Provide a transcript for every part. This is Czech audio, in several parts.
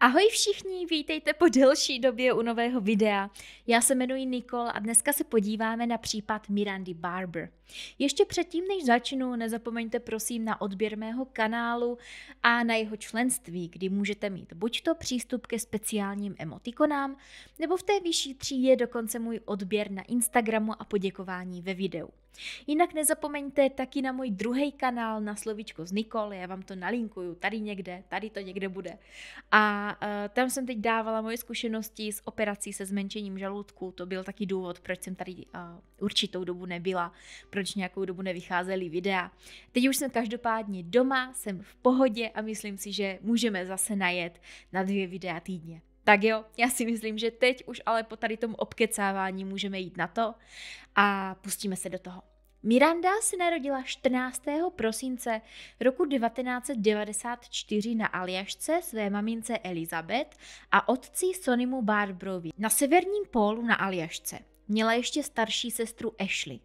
Ahoj všichni, vítejte po delší době u nového videa. Já se jmenuji Nicole a dneska se podíváme na případ Mirandy Barber. Ještě předtím, než začnu, nezapomeňte prosím na odběr mého kanálu a na jeho členství, kdy můžete mít buď to přístup ke speciálním emotikonám, nebo v té vyšší třídě dokonce můj odběr na Instagramu a poděkování ve videu. Jinak nezapomeňte taky na můj druhý kanál na slovíčko z Nikol, já vám to nalinkuju tady někde, tady to někde bude. A uh, tam jsem teď dávala moje zkušenosti s operací se zmenšením žaludku, to byl taky důvod, proč jsem tady uh, určitou dobu nebyla, proč nějakou dobu nevycházely videa. Teď už jsem každopádně doma, jsem v pohodě a myslím si, že můžeme zase najet na dvě videa týdně. Tak jo, já si myslím, že teď už ale po tady tom obkecávání můžeme jít na to a pustíme se do toho. Miranda se narodila 14. prosince roku 1994 na Aljašce své mamince Elizabeth a otci Sonimu Barbrovi na severním pólu na Aljašce. Měla ještě starší sestru Ashley.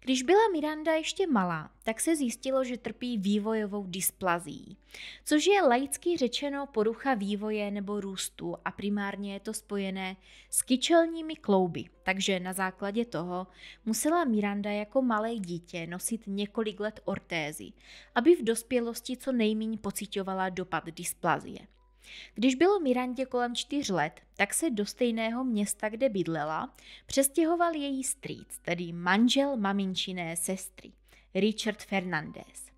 Když byla Miranda ještě malá, tak se zjistilo, že trpí vývojovou dysplazí, což je laicky řečeno porucha vývoje nebo růstu a primárně je to spojené s kyčelními klouby. Takže na základě toho musela Miranda jako malé dítě nosit několik let ortézy, aby v dospělosti co nejméně pocitovala dopad dysplazie. Když bylo Mirandě kolem čtyř let, tak se do stejného města, kde bydlela, přestěhoval její strýc, tedy manžel maminčiné sestry, Richard Fernandez.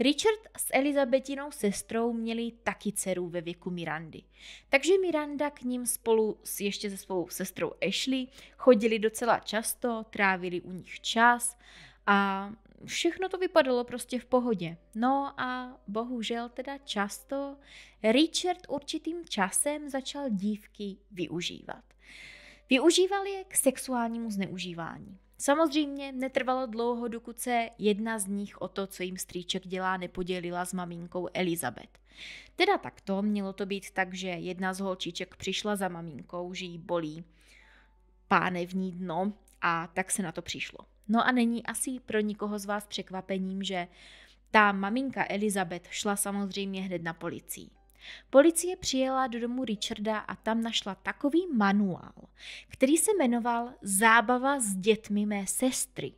Richard s Elizabetinou sestrou měli taky dceru ve věku Mirandy. Takže Miranda k ním spolu s ještě se svou sestrou Ashley chodili docela často, trávili u nich čas a všechno to vypadalo prostě v pohodě. No a bohužel teda často Richard určitým časem začal dívky využívat. Využíval je k sexuálnímu zneužívání. Samozřejmě netrvalo dlouho, dokud se jedna z nich o to, co jim strýček dělá, nepodělila s maminkou Elizabeth. Teda takto, mělo to být tak, že jedna z holčiček přišla za maminkou, že jí bolí pánevní dno a tak se na to přišlo. No a není asi pro nikoho z vás překvapením, že ta maminka Elizabeth šla samozřejmě hned na policii. Policie přijela do domu Richarda a tam našla takový manuál, který se jmenoval Zábava s dětmi mé sestry.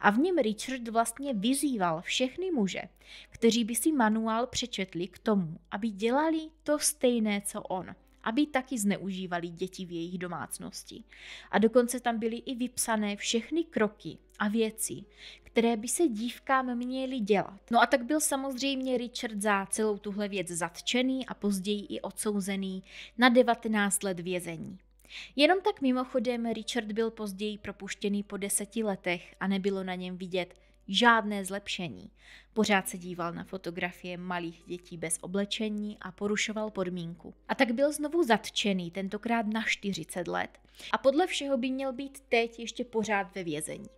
A v něm Richard vlastně vyzýval všechny muže, kteří by si manuál přečetli k tomu, aby dělali to stejné, co on aby taky zneužívali děti v jejich domácnosti. A dokonce tam byly i vypsané všechny kroky a věci, které by se dívkám měly dělat. No a tak byl samozřejmě Richard za celou tuhle věc zatčený a později i odsouzený na 19 let vězení. Jenom tak mimochodem Richard byl později propuštěný po deseti letech a nebylo na něm vidět žádné zlepšení. Pořád se díval na fotografie malých dětí bez oblečení a porušoval podmínku. A tak byl znovu zatčený, tentokrát na 40 let. A podle všeho by měl být teď ještě pořád ve vězení.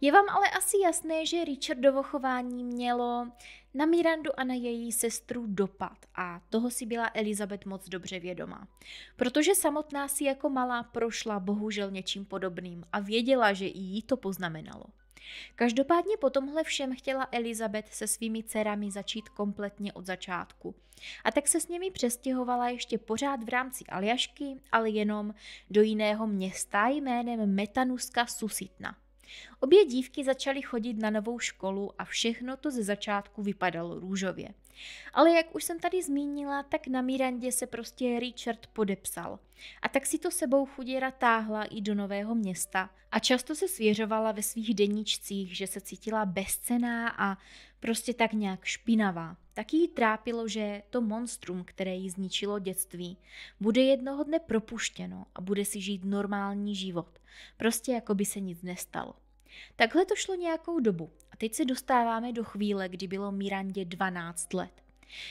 Je vám ale asi jasné, že Richardovo chování mělo na Mirandu a na její sestru dopad a toho si byla Elizabeth moc dobře vědomá. Protože samotná si jako malá prošla bohužel něčím podobným a věděla, že i jí to poznamenalo. Každopádně po tomhle všem chtěla Elizabeth se svými dcerami začít kompletně od začátku. A tak se s nimi přestěhovala ještě pořád v rámci Aljašky, ale jenom do jiného města jménem Metanuska Susitna. Obě dívky začaly chodit na novou školu a všechno to ze začátku vypadalo růžově. Ale jak už jsem tady zmínila, tak na Mirandě se prostě Richard podepsal. A tak si to sebou chuděra táhla i do nového města a často se svěřovala ve svých deníčcích, že se cítila bezcená a prostě tak nějak špinavá. Taky jí trápilo, že to monstrum, které jí zničilo dětství, bude jednoho dne propuštěno a bude si žít normální život. Prostě jako by se nic nestalo. Takhle to šlo nějakou dobu a teď se dostáváme do chvíle, kdy bylo Mirandě 12 let.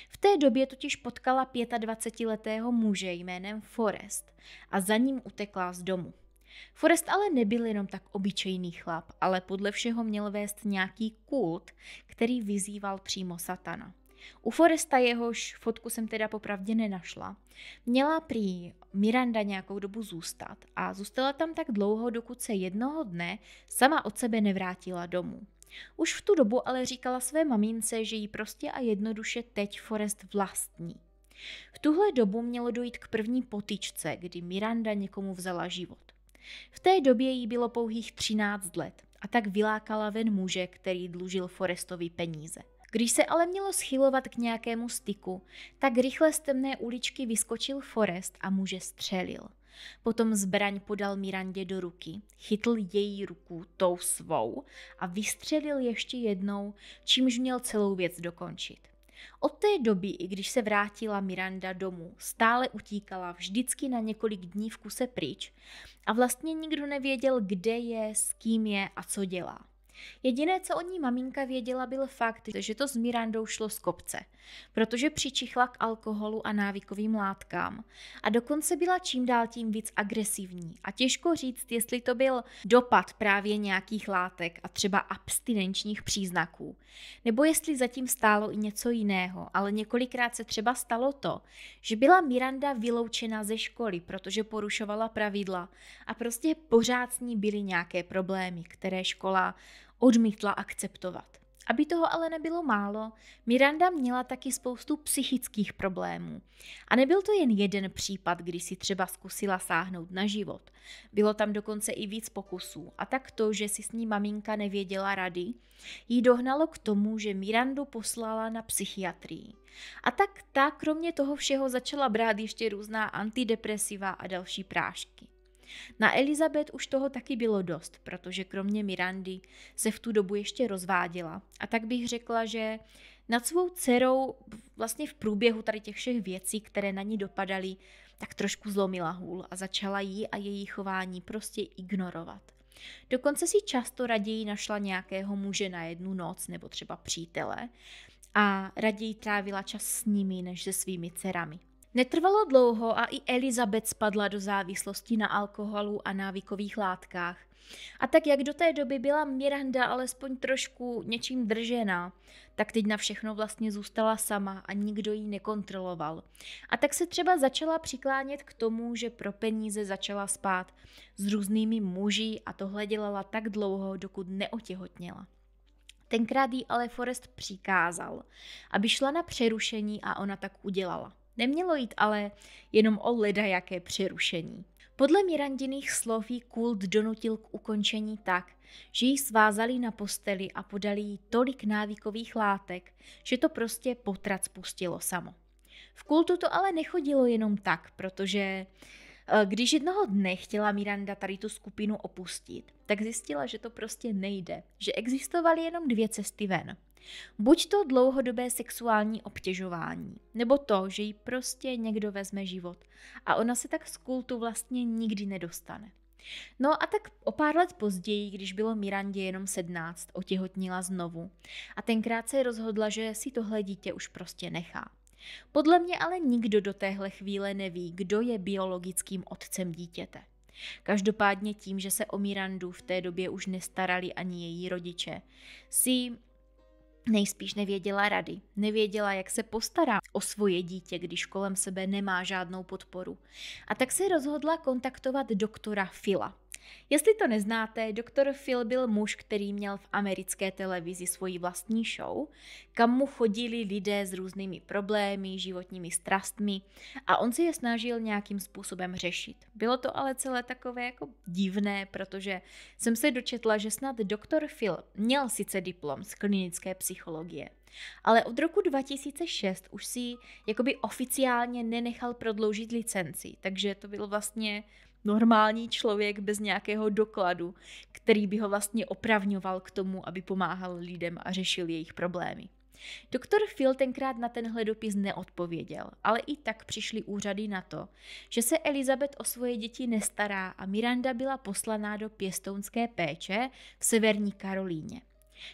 V té době totiž potkala 25-letého muže jménem Forest a za ním utekla z domu. Forest ale nebyl jenom tak obyčejný chlap, ale podle všeho měl vést nějaký kult, který vyzýval přímo satana. U Foresta jehož fotku jsem teda popravdě nenašla. Měla prý Miranda nějakou dobu zůstat a zůstala tam tak dlouho, dokud se jednoho dne sama od sebe nevrátila domů. Už v tu dobu ale říkala své mamince, že jí prostě a jednoduše teď Forest vlastní. V tuhle dobu mělo dojít k první potyčce, kdy Miranda někomu vzala život. V té době jí bylo pouhých 13 let a tak vylákala ven muže, který dlužil Forestovi peníze. Když se ale mělo schylovat k nějakému styku, tak rychle z temné uličky vyskočil Forest a muže střelil. Potom zbraň podal Mirandě do ruky, chytl její ruku tou svou a vystřelil ještě jednou, čímž měl celou věc dokončit. Od té doby, i když se vrátila Miranda domů, stále utíkala vždycky na několik dní v kuse pryč a vlastně nikdo nevěděl, kde je, s kým je a co dělá. Jediné, co o ní maminka věděla, byl fakt, že to s Mirandou šlo z kopce, protože přičichla k alkoholu a návykovým látkám. A dokonce byla čím dál tím víc agresivní. A těžko říct, jestli to byl dopad právě nějakých látek a třeba abstinenčních příznaků, nebo jestli zatím stálo i něco jiného, ale několikrát se třeba stalo to, že byla Miranda vyloučena ze školy, protože porušovala pravidla. A prostě pořád s ní byly nějaké problémy, které škola odmítla akceptovat. Aby toho ale nebylo málo, Miranda měla taky spoustu psychických problémů. A nebyl to jen jeden případ, kdy si třeba zkusila sáhnout na život. Bylo tam dokonce i víc pokusů. A tak to, že si s ní maminka nevěděla rady, jí dohnalo k tomu, že Mirandu poslala na psychiatrii. A tak ta kromě toho všeho začala brát ještě různá antidepresiva a další prášky. Na Elizabeth už toho taky bylo dost, protože kromě Mirandy se v tu dobu ještě rozváděla. A tak bych řekla, že nad svou dcerou vlastně v průběhu tady těch všech věcí, které na ní dopadaly, tak trošku zlomila hůl a začala jí a její chování prostě ignorovat. Dokonce si často raději našla nějakého muže na jednu noc nebo třeba přítele a raději trávila čas s nimi než se svými dcerami. Netrvalo dlouho a i Elizabeth spadla do závislosti na alkoholu a návykových látkách. A tak jak do té doby byla Miranda alespoň trošku něčím držená, tak teď na všechno vlastně zůstala sama a nikdo ji nekontroloval. A tak se třeba začala přiklánět k tomu, že pro peníze začala spát s různými muži a tohle dělala tak dlouho, dokud neotěhotněla. Tenkrát jí ale Forest přikázal, aby šla na přerušení a ona tak udělala. Nemělo jít ale jenom o jaké přerušení. Podle Mirandiných slov kult donutil k ukončení tak, že ji svázali na posteli a podali jí tolik návykových látek, že to prostě potrat spustilo samo. V kultu to ale nechodilo jenom tak, protože eh, když jednoho dne chtěla Miranda tady tu skupinu opustit, tak zjistila, že to prostě nejde, že existovaly jenom dvě cesty ven. Buď to dlouhodobé sexuální obtěžování, nebo to, že jí prostě někdo vezme život a ona se tak z kultu vlastně nikdy nedostane. No a tak o pár let později, když bylo Mirandě jenom 17, otěhotnila znovu a tenkrát se rozhodla, že si tohle dítě už prostě nechá. Podle mě ale nikdo do téhle chvíle neví, kdo je biologickým otcem dítěte. Každopádně tím, že se o Mirandu v té době už nestarali ani její rodiče, si nejspíš nevěděla rady, nevěděla, jak se postará o svoje dítě, když kolem sebe nemá žádnou podporu. A tak se rozhodla kontaktovat doktora Fila. Jestli to neznáte, doktor Phil byl muž, který měl v americké televizi svoji vlastní show, kam mu chodili lidé s různými problémy, životními strastmi a on se je snažil nějakým způsobem řešit. Bylo to ale celé takové jako divné, protože jsem se dočetla, že snad doktor Phil měl sice diplom z klinické psychologie, ale od roku 2006 už si jakoby oficiálně nenechal prodloužit licenci, takže to bylo vlastně normální člověk bez nějakého dokladu, který by ho vlastně opravňoval k tomu, aby pomáhal lidem a řešil jejich problémy. Doktor Phil tenkrát na tenhle dopis neodpověděl, ale i tak přišly úřady na to, že se Elizabeth o svoje děti nestará a Miranda byla poslaná do pěstounské péče v severní Karolíně.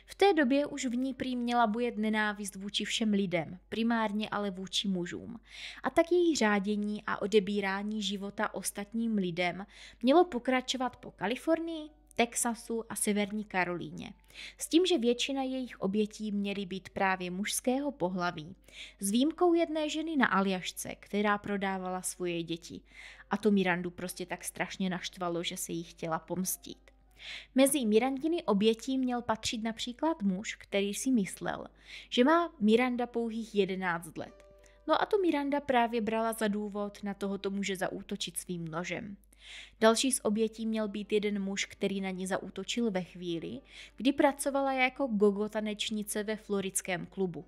V té době už v ní prý měla bujet nenávist vůči všem lidem, primárně ale vůči mužům. A tak její řádění a odebírání života ostatním lidem mělo pokračovat po Kalifornii, Texasu a Severní Karolíně. S tím, že většina jejich obětí měly být právě mužského pohlaví, s výjimkou jedné ženy na Aljašce, která prodávala svoje děti. A to Mirandu prostě tak strašně naštvalo, že se jí chtěla pomstit. Mezi Mirandiny obětí měl patřit například muž, který si myslel, že má Miranda pouhých 11 let. No a to Miranda právě brala za důvod na tohoto muže zaútočit svým nožem. Další z obětí měl být jeden muž, který na ní zaútočil ve chvíli, kdy pracovala jako gogo tanečnice ve floridském klubu.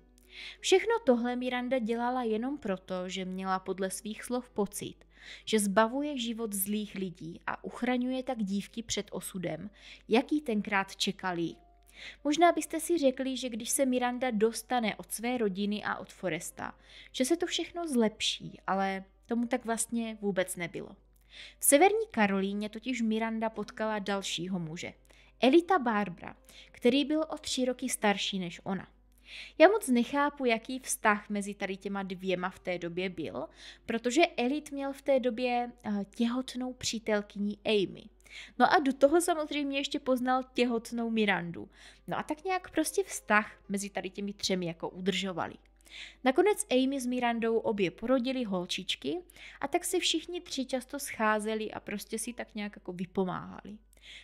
Všechno tohle Miranda dělala jenom proto, že měla podle svých slov pocit, že zbavuje život zlých lidí a uchraňuje tak dívky před osudem, jaký tenkrát čekali. Možná byste si řekli, že když se Miranda dostane od své rodiny a od Foresta, že se to všechno zlepší, ale tomu tak vlastně vůbec nebylo. V severní Karolíně totiž Miranda potkala dalšího muže, Elita Barbara, který byl o tři roky starší než ona. Já moc nechápu, jaký vztah mezi tady těma dvěma v té době byl, protože Elit měl v té době uh, těhotnou přítelkyní Amy. No a do toho samozřejmě ještě poznal těhotnou Mirandu. No a tak nějak prostě vztah mezi tady těmi třemi jako udržovali. Nakonec Amy s Mirandou obě porodili holčičky a tak se všichni tři často scházeli a prostě si tak nějak jako vypomáhali.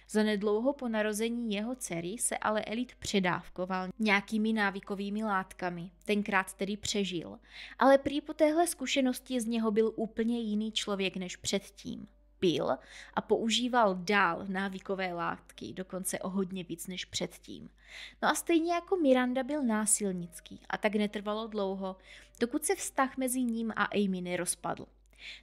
Zanedlouho po narození jeho dcery se ale Elit předávkoval nějakými návykovými látkami, tenkrát tedy přežil, ale prý po téhle zkušenosti z něho byl úplně jiný člověk než předtím pil a používal dál návykové látky, dokonce o hodně víc než předtím. No a stejně jako Miranda byl násilnický a tak netrvalo dlouho, dokud se vztah mezi ním a Amy nerozpadl.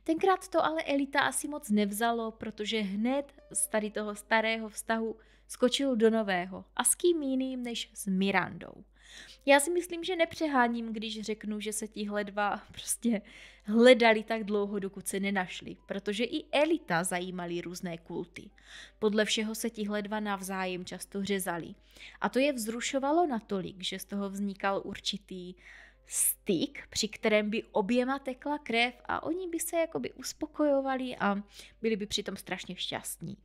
Tenkrát to ale Elita asi moc nevzalo, protože hned z tady toho starého vztahu skočil do nového. A s kým jiným než s Mirandou. Já si myslím, že nepřeháním, když řeknu, že se tihle dva prostě hledali tak dlouho, dokud se nenašli, protože i elita zajímaly různé kulty. Podle všeho se tihle dva navzájem často řezali. A to je vzrušovalo natolik, že z toho vznikal určitý styk, při kterém by oběma tekla krev a oni by se jakoby uspokojovali a byli by přitom strašně šťastní.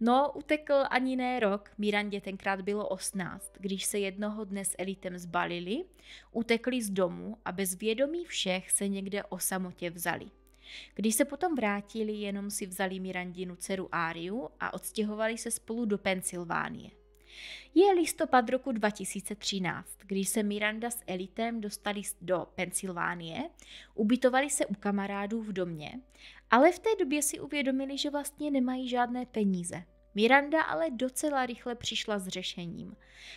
No, utekl ani ne rok, Mirandě tenkrát bylo 18, když se jednoho dne s elitem zbalili, utekli z domu a bez vědomí všech se někde o samotě vzali. Když se potom vrátili, jenom si vzali Mirandinu dceru Áriu a odstěhovali se spolu do Pensylvánie. Je listopad roku 2013, když se Miranda s Elitem dostali do Pensylvánie, ubytovali se u kamarádů v domě, ale v té době si uvědomili, že vlastně nemají žádné peníze. Miranda ale docela rychle přišla s řešením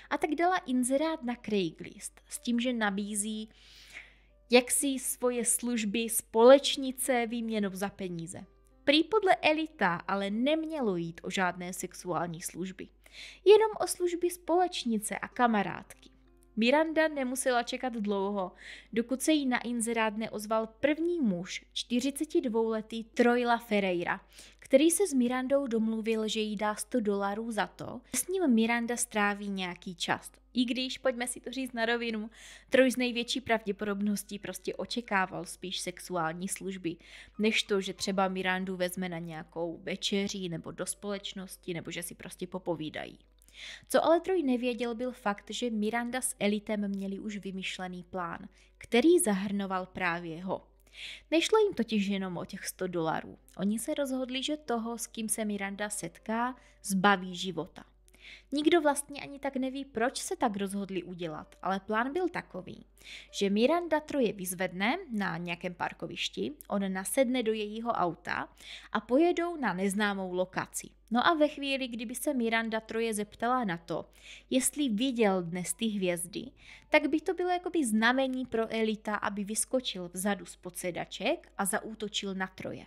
a tak dala inzerát na Craigslist s tím, že nabízí jak si svoje služby společnice výměnou za peníze. Prý podle Elita ale nemělo jít o žádné sexuální služby jenom o služby společnice a kamarádky. Miranda nemusela čekat dlouho, dokud se jí na inzerát neozval první muž, 42-letý Troila Ferreira, který se s Mirandou domluvil, že jí dá 100 dolarů za to, že s ním Miranda stráví nějaký čas. I když, pojďme si to říct na rovinu, Troj z největší pravděpodobností prostě očekával spíš sexuální služby, než to, že třeba Mirandu vezme na nějakou večeří nebo do společnosti, nebo že si prostě popovídají. Co ale Troj nevěděl, byl fakt, že Miranda s Elitem měli už vymyšlený plán, který zahrnoval právě ho. Nešlo jim totiž jenom o těch 100 dolarů. Oni se rozhodli, že toho, s kým se Miranda setká, zbaví života. Nikdo vlastně ani tak neví, proč se tak rozhodli udělat, ale plán byl takový, že Miranda Troje vyzvedne na nějakém parkovišti, on nasedne do jejího auta a pojedou na neznámou lokaci. No a ve chvíli, kdyby se Miranda Troje zeptala na to, jestli viděl dnes ty hvězdy, tak by to bylo jakoby znamení pro Elita, aby vyskočil vzadu z podsedaček a zaútočil na Troje.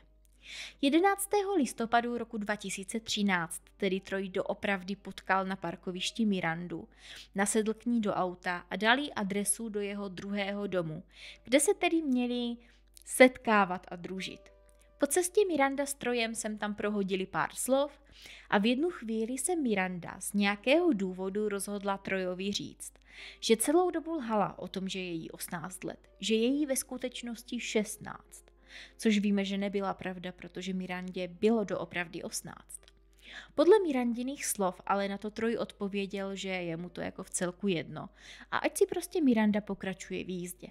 11. listopadu roku 2013 tedy Troj doopravdy potkal na parkovišti Mirandu, nasedl k ní do auta a dal jí adresu do jeho druhého domu, kde se tedy měli setkávat a družit. Po cestě Miranda s Trojem jsem tam prohodili pár slov a v jednu chvíli se Miranda z nějakého důvodu rozhodla Trojovi říct, že celou dobu lhala o tom, že je jí 18 let, že je jí ve skutečnosti 16 což víme, že nebyla pravda, protože Mirandě bylo doopravdy 18. Podle Mirandiných slov ale na to Troj odpověděl, že je mu to jako v celku jedno a ať si prostě Miranda pokračuje v jízdě.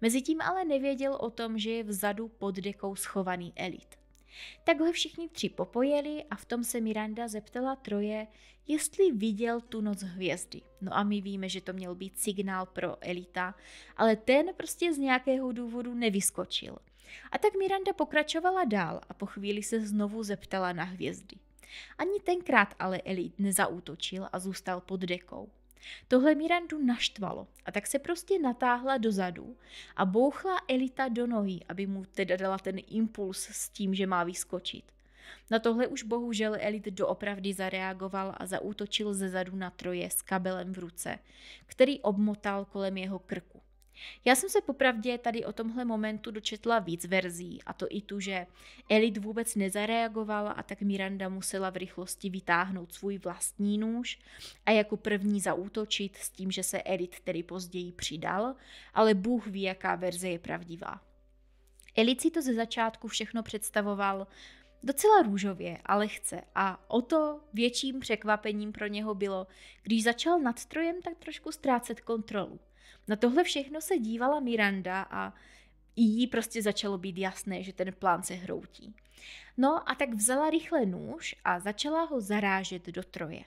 Mezitím ale nevěděl o tom, že je vzadu pod dekou schovaný elit. Takhle všichni tři popojeli a v tom se Miranda zeptala Troje, jestli viděl tu noc hvězdy. No a my víme, že to měl být signál pro Elita, ale ten prostě z nějakého důvodu nevyskočil. A tak Miranda pokračovala dál a po chvíli se znovu zeptala na hvězdy. Ani tenkrát ale Elit nezautočil a zůstal pod dekou. Tohle Mirandu naštvalo a tak se prostě natáhla dozadu a bouchla Elita do nohy, aby mu teda dala ten impuls s tím, že má vyskočit. Na tohle už bohužel Elit doopravdy zareagoval a zaútočil ze zadu na troje s kabelem v ruce, který obmotal kolem jeho krku. Já jsem se popravdě tady o tomhle momentu dočetla víc verzí, a to i tu, že Elit vůbec nezareagovala a tak Miranda musela v rychlosti vytáhnout svůj vlastní nůž a jako první zaútočit s tím, že se Elit tedy později přidal, ale Bůh ví, jaká verze je pravdivá. Elit si to ze začátku všechno představoval docela růžově a lehce a o to větším překvapením pro něho bylo, když začal nad strojem tak trošku ztrácet kontrolu. Na tohle všechno se dívala Miranda a jí prostě začalo být jasné, že ten plán se hroutí. No a tak vzala rychle nůž a začala ho zarážet do troje.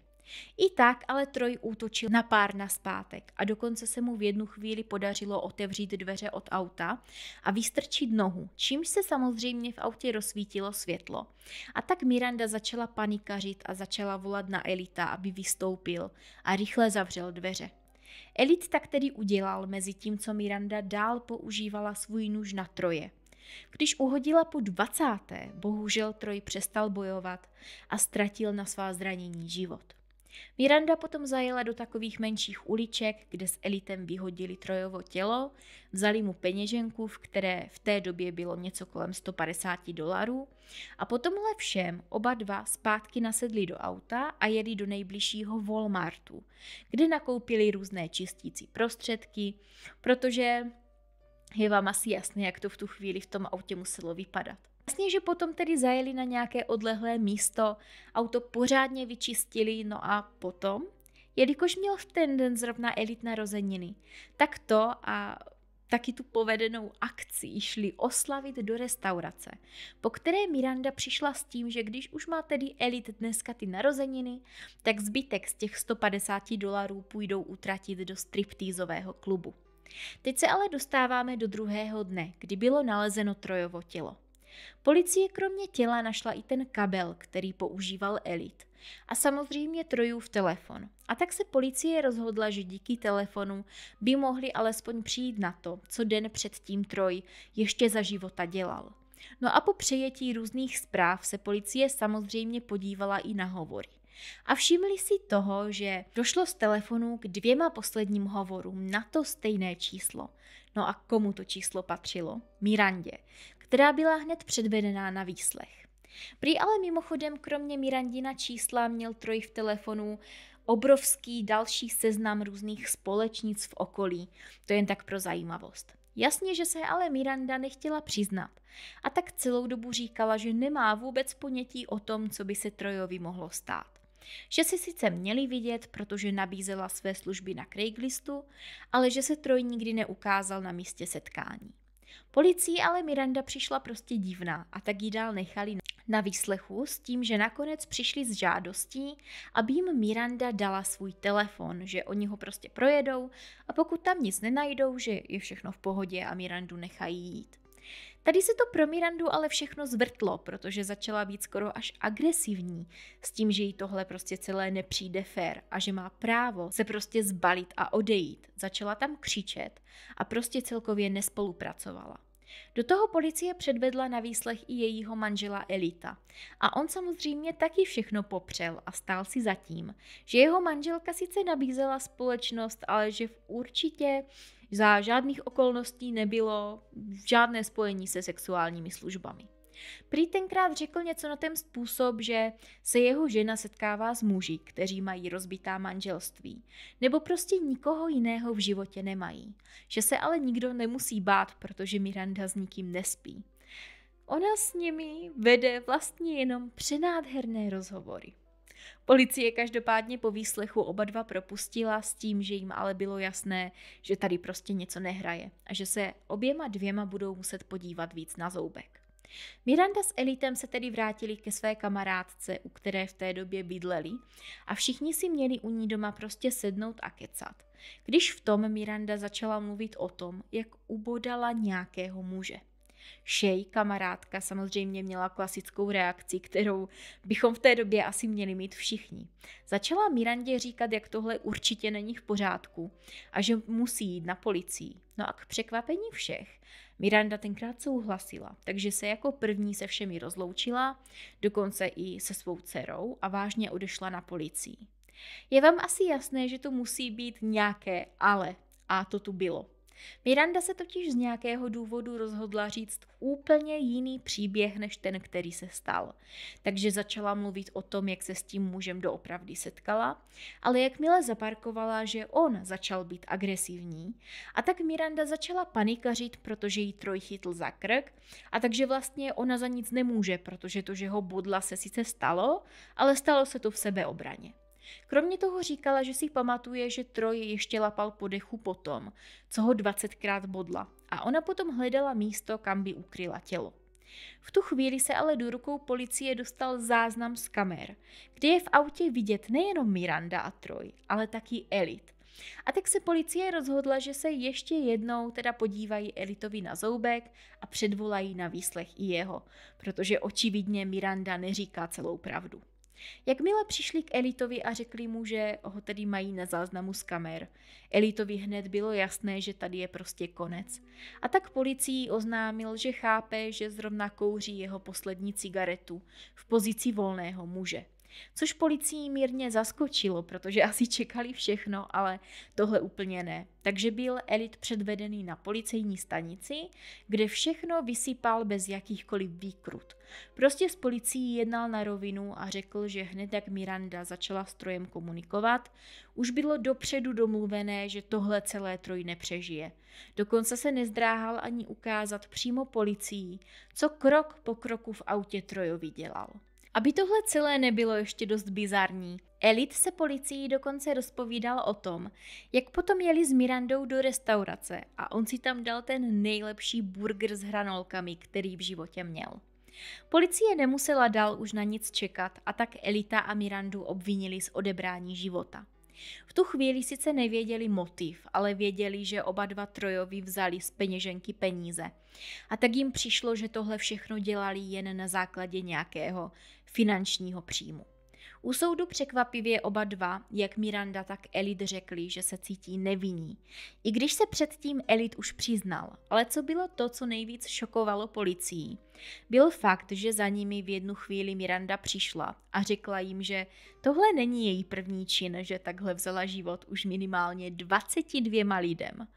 I tak ale Troj útočil na pár na zpátek a dokonce se mu v jednu chvíli podařilo otevřít dveře od auta a vystrčit nohu, čímž se samozřejmě v autě rozsvítilo světlo. A tak Miranda začala panikařit a začala volat na Elita, aby vystoupil a rychle zavřel dveře. Elit tak tedy udělal mezi tím, co Miranda dál používala svůj nůž na troje. Když uhodila po 20. bohužel Troj přestal bojovat a ztratil na svá zranění život. Miranda potom zajela do takových menších uliček, kde s elitem vyhodili Trojovo tělo, vzali mu peněženku, v které v té době bylo něco kolem 150 dolarů a po tomhle všem oba dva zpátky nasedli do auta a jeli do nejbližšího Walmartu, kde nakoupili různé čistící prostředky, protože je vám asi jasné, jak to v tu chvíli v tom autě muselo vypadat. Jasně, že potom tedy zajeli na nějaké odlehlé místo, auto pořádně vyčistili, no a potom, jelikož měl v ten den zrovna elit narozeniny, tak to a taky tu povedenou akci šli oslavit do restaurace, po které Miranda přišla s tím, že když už má tedy elit dneska ty narozeniny, tak zbytek z těch 150 dolarů půjdou utratit do striptýzového klubu. Teď se ale dostáváme do druhého dne, kdy bylo nalezeno trojovo tělo. Policie kromě těla našla i ten kabel, který používal Elit. A samozřejmě Trojův telefon. A tak se policie rozhodla, že díky telefonu by mohli alespoň přijít na to, co den předtím Troj ještě za života dělal. No a po přejetí různých zpráv se policie samozřejmě podívala i na hovory. A všimli si toho, že došlo z telefonu k dvěma posledním hovorům na to stejné číslo. No a komu to číslo patřilo? Mirandě, která byla hned předvedená na výslech. Prý ale mimochodem kromě Mirandina čísla měl Troj v telefonu obrovský další seznam různých společnic v okolí, to jen tak pro zajímavost. Jasně, že se ale Miranda nechtěla přiznat a tak celou dobu říkala, že nemá vůbec ponětí o tom, co by se Trojovi mohlo stát. Že si sice měli vidět, protože nabízela své služby na Craigslistu, ale že se Troj nikdy neukázal na místě setkání. Policii ale Miranda přišla prostě divná a tak ji dál nechali na výslechu s tím, že nakonec přišli s žádostí, aby jim Miranda dala svůj telefon, že oni ho prostě projedou a pokud tam nic nenajdou, že je všechno v pohodě a Mirandu nechají jít. Tady se to pro Mirandu ale všechno zvrtlo, protože začala být skoro až agresivní s tím, že jí tohle prostě celé nepřijde fér a že má právo se prostě zbalit a odejít. Začala tam křičet a prostě celkově nespolupracovala. Do toho policie předvedla na výslech i jejího manžela Elita. A on samozřejmě taky všechno popřel a stál si za tím, že jeho manželka sice nabízela společnost, ale že v určitě za žádných okolností nebylo žádné spojení se sexuálními službami. Prý tenkrát řekl něco na ten způsob, že se jeho žena setkává s muži, kteří mají rozbitá manželství, nebo prostě nikoho jiného v životě nemají. Že se ale nikdo nemusí bát, protože Miranda s nikým nespí. Ona s nimi vede vlastně jenom přenádherné rozhovory. Policie každopádně po výslechu oba dva propustila s tím, že jim ale bylo jasné, že tady prostě něco nehraje a že se oběma dvěma budou muset podívat víc na zoubek. Miranda s Elitem se tedy vrátili ke své kamarádce, u které v té době bydleli a všichni si měli u ní doma prostě sednout a kecat. Když v tom Miranda začala mluvit o tom, jak ubodala nějakého muže. Shay, kamarádka, samozřejmě měla klasickou reakci, kterou bychom v té době asi měli mít všichni. Začala Mirandě říkat, jak tohle určitě není v pořádku a že musí jít na policii. No a k překvapení všech, Miranda tenkrát souhlasila, takže se jako první se všemi rozloučila, dokonce i se svou dcerou a vážně odešla na policii. Je vám asi jasné, že to musí být nějaké ale a to tu bylo. Miranda se totiž z nějakého důvodu rozhodla říct úplně jiný příběh než ten, který se stal. Takže začala mluvit o tom, jak se s tím mužem doopravdy setkala, ale jakmile zaparkovala, že on začal být agresivní, a tak Miranda začala panikařit, protože jí troj chytl za krk, a takže vlastně ona za nic nemůže, protože to, že ho bodla se sice stalo, ale stalo se to v sebeobraně. Kromě toho říkala, že si pamatuje, že Troj ještě lapal po dechu potom, co ho 20krát bodla a ona potom hledala místo, kam by ukryla tělo. V tu chvíli se ale do rukou policie dostal záznam z kamer, kde je v autě vidět nejenom Miranda a Troj, ale taky Elit. A tak se policie rozhodla, že se ještě jednou teda podívají Elitovi na zoubek a předvolají na výslech i jeho, protože očividně Miranda neříká celou pravdu. Jakmile přišli k Elitovi a řekli mu, že ho tedy mají na záznamu z kamer, Elitovi hned bylo jasné, že tady je prostě konec. A tak policii oznámil, že chápe, že zrovna kouří jeho poslední cigaretu v pozici volného muže. Což policii mírně zaskočilo, protože asi čekali všechno, ale tohle úplně ne. Takže byl Elit předvedený na policejní stanici, kde všechno vysypal bez jakýchkoliv výkrut. Prostě s policií jednal na rovinu a řekl, že hned jak Miranda začala s Trojem komunikovat, už bylo dopředu domluvené, že tohle celé Troj nepřežije. Dokonce se nezdráhal ani ukázat přímo policii, co krok po kroku v autě Trojovi dělal. Aby tohle celé nebylo ještě dost bizarní, Elit se policií dokonce rozpovídal o tom, jak potom jeli s Mirandou do restaurace a on si tam dal ten nejlepší burger s hranolkami, který v životě měl. Policie nemusela dál už na nic čekat a tak Elita a Mirandu obvinili z odebrání života. V tu chvíli sice nevěděli motiv, ale věděli, že oba dva Trojovi vzali z peněženky peníze. A tak jim přišlo, že tohle všechno dělali jen na základě nějakého finančního příjmu. U soudu překvapivě oba dva, jak Miranda, tak Elit řekli, že se cítí nevinní. I když se předtím Elit už přiznal, ale co bylo to, co nejvíc šokovalo policii, byl fakt, že za nimi v jednu chvíli Miranda přišla a řekla jim, že tohle není její první čin, že takhle vzala život už minimálně 22 lidem.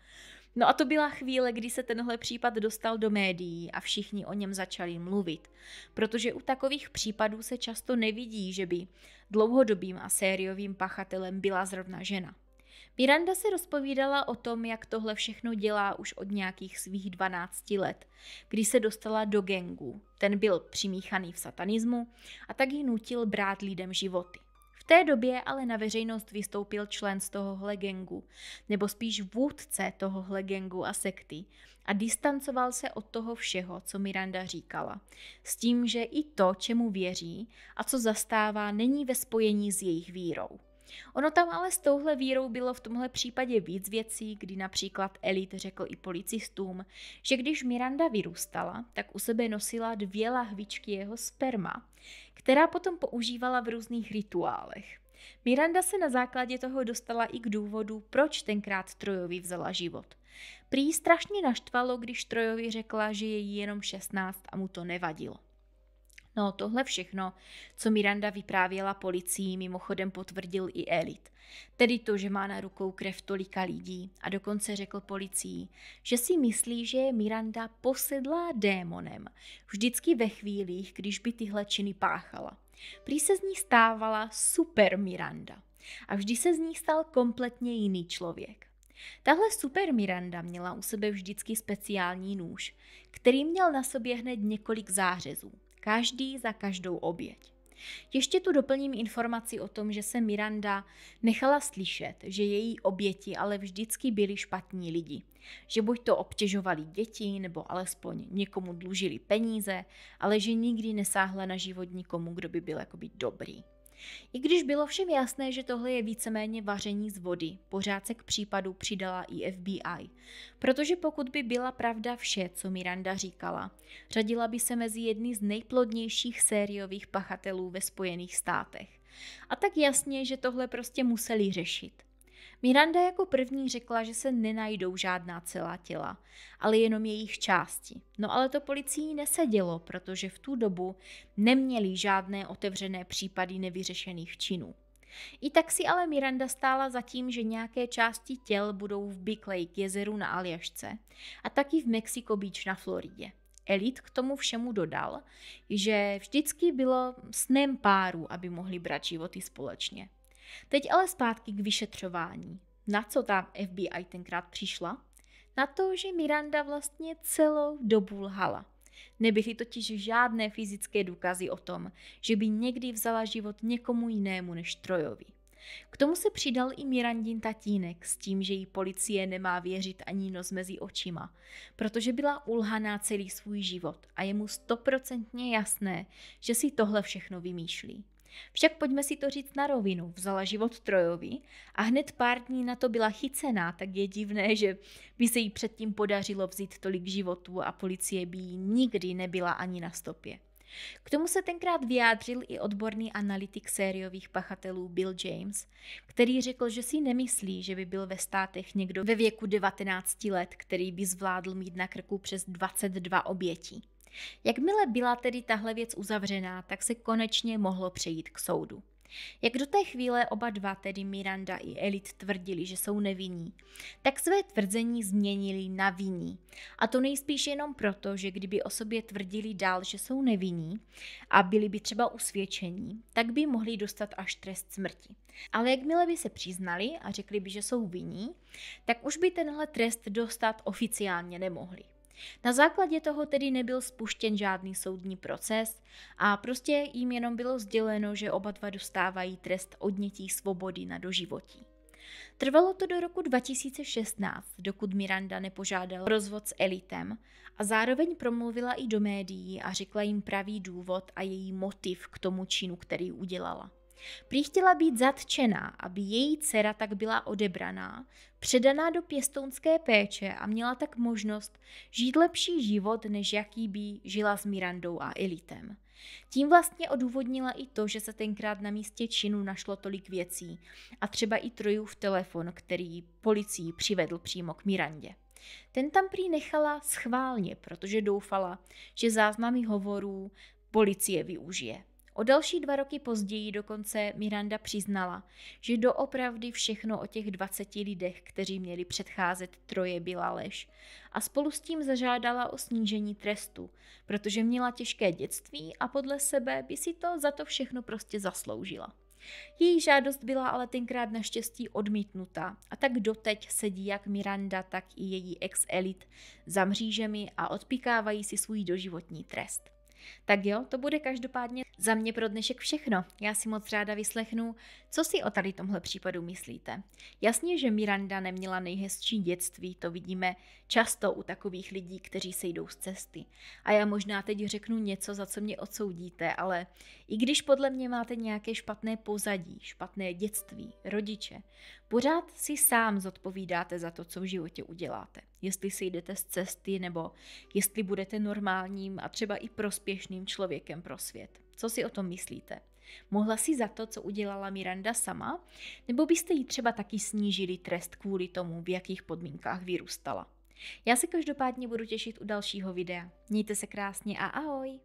No a to byla chvíle, kdy se tenhle případ dostal do médií a všichni o něm začali mluvit, protože u takových případů se často nevidí, že by dlouhodobým a sériovým pachatelem byla zrovna žena. Miranda se rozpovídala o tom, jak tohle všechno dělá už od nějakých svých 12 let, kdy se dostala do gengu. Ten byl přimíchaný v satanismu a tak ji nutil brát lidem životy té době ale na veřejnost vystoupil člen z tohohle gengu, nebo spíš vůdce tohohle gengu a sekty a distancoval se od toho všeho, co Miranda říkala. S tím, že i to, čemu věří a co zastává, není ve spojení s jejich vírou. Ono tam ale s touhle vírou bylo v tomhle případě víc věcí, kdy například Elit řekl i policistům, že když Miranda vyrůstala, tak u sebe nosila dvě lahvičky jeho sperma, která potom používala v různých rituálech. Miranda se na základě toho dostala i k důvodu, proč tenkrát Trojovi vzala život. Prý strašně naštvalo, když Trojovi řekla, že je jí jenom 16 a mu to nevadilo. No tohle všechno, co Miranda vyprávěla policii, mimochodem potvrdil i Elit. Tedy to, že má na rukou krev tolika lidí a dokonce řekl policii, že si myslí, že je Miranda posedlá démonem, vždycky ve chvílích, když by tyhle činy páchala. Prý se z ní stávala super Miranda a vždy se z ní stal kompletně jiný člověk. Tahle super Miranda měla u sebe vždycky speciální nůž, který měl na sobě hned několik zářezů každý za každou oběť. Ještě tu doplním informaci o tom, že se Miranda nechala slyšet, že její oběti ale vždycky byli špatní lidi. Že buď to obtěžovali děti, nebo alespoň někomu dlužili peníze, ale že nikdy nesáhla na život nikomu, kdo by byl jakoby dobrý. I když bylo všem jasné, že tohle je víceméně vaření z vody, pořád se k případu přidala i FBI. Protože pokud by byla pravda vše, co Miranda říkala, řadila by se mezi jedny z nejplodnějších sériových pachatelů ve Spojených státech. A tak jasně, že tohle prostě museli řešit. Miranda jako první řekla, že se nenajdou žádná celá těla, ale jenom jejich části. No ale to policii nesedělo, protože v tu dobu neměli žádné otevřené případy nevyřešených činů. I tak si ale Miranda stála za tím, že nějaké části těl budou v Big Lake jezeru na Aljašce a taky v Mexico Beach na Floridě. Elit k tomu všemu dodal, že vždycky bylo snem páru, aby mohli brát životy společně. Teď ale zpátky k vyšetřování. Na co ta FBI tenkrát přišla? Na to, že Miranda vlastně celou dobu lhala. Nebyly totiž žádné fyzické důkazy o tom, že by někdy vzala život někomu jinému než Trojovi. K tomu se přidal i Mirandin tatínek s tím, že jí policie nemá věřit ani nos mezi očima, protože byla ulhaná celý svůj život a je mu stoprocentně jasné, že si tohle všechno vymýšlí. Však pojďme si to říct na rovinu. Vzala život Trojovi a hned pár dní na to byla chycená, tak je divné, že by se jí předtím podařilo vzít tolik životů a policie by jí nikdy nebyla ani na stopě. K tomu se tenkrát vyjádřil i odborný analytik sériových pachatelů Bill James, který řekl, že si nemyslí, že by byl ve státech někdo ve věku 19 let, který by zvládl mít na krku přes 22 obětí. Jakmile byla tedy tahle věc uzavřená, tak se konečně mohlo přejít k soudu. Jak do té chvíle oba dva, tedy Miranda i Elit, tvrdili, že jsou nevinní, tak své tvrzení změnili na vinní. A to nejspíš jenom proto, že kdyby o sobě tvrdili dál, že jsou nevinní a byli by třeba usvědčení, tak by mohli dostat až trest smrti. Ale jakmile by se přiznali a řekli by, že jsou vinní, tak už by tenhle trest dostat oficiálně nemohli. Na základě toho tedy nebyl spuštěn žádný soudní proces a prostě jim jenom bylo sděleno, že oba dva dostávají trest odnětí svobody na doživotí. Trvalo to do roku 2016, dokud Miranda nepožádal rozvod s elitem a zároveň promluvila i do médií a řekla jim pravý důvod a její motiv k tomu činu, který udělala. Prý chtěla být zatčená, aby její dcera tak byla odebraná, předaná do pěstounské péče a měla tak možnost žít lepší život, než jaký by žila s Mirandou a Elitem. Tím vlastně odůvodnila i to, že se tenkrát na místě činu našlo tolik věcí a třeba i Trojův telefon, který policii přivedl přímo k Mirandě. Ten tam prý nechala schválně, protože doufala, že záznamy hovorů policie využije. O další dva roky později dokonce Miranda přiznala, že doopravdy všechno o těch 20 lidech, kteří měli předcházet troje, byla lež. A spolu s tím zažádala o snížení trestu, protože měla těžké dětství a podle sebe by si to za to všechno prostě zasloužila. Její žádost byla ale tenkrát naštěstí odmítnuta a tak doteď sedí jak Miranda, tak i její ex-elit za mřížemi a odpikávají si svůj doživotní trest. Tak jo, to bude každopádně za mě pro dnešek všechno. Já si moc ráda vyslechnu, co si o tady tomhle případu myslíte. Jasně, že Miranda neměla nejhezčí dětství, to vidíme často u takových lidí, kteří se jdou z cesty. A já možná teď řeknu něco, za co mě odsoudíte, ale i když podle mě máte nějaké špatné pozadí, špatné dětství, rodiče, pořád si sám zodpovídáte za to, co v životě uděláte. Jestli si jdete z cesty, nebo jestli budete normálním a třeba i prospěšným člověkem pro svět. Co si o tom myslíte? Mohla si za to, co udělala Miranda sama, nebo byste jí třeba taky snížili trest kvůli tomu, v jakých podmínkách vyrůstala? Já se každopádně budu těšit u dalšího videa. Mějte se krásně a ahoj!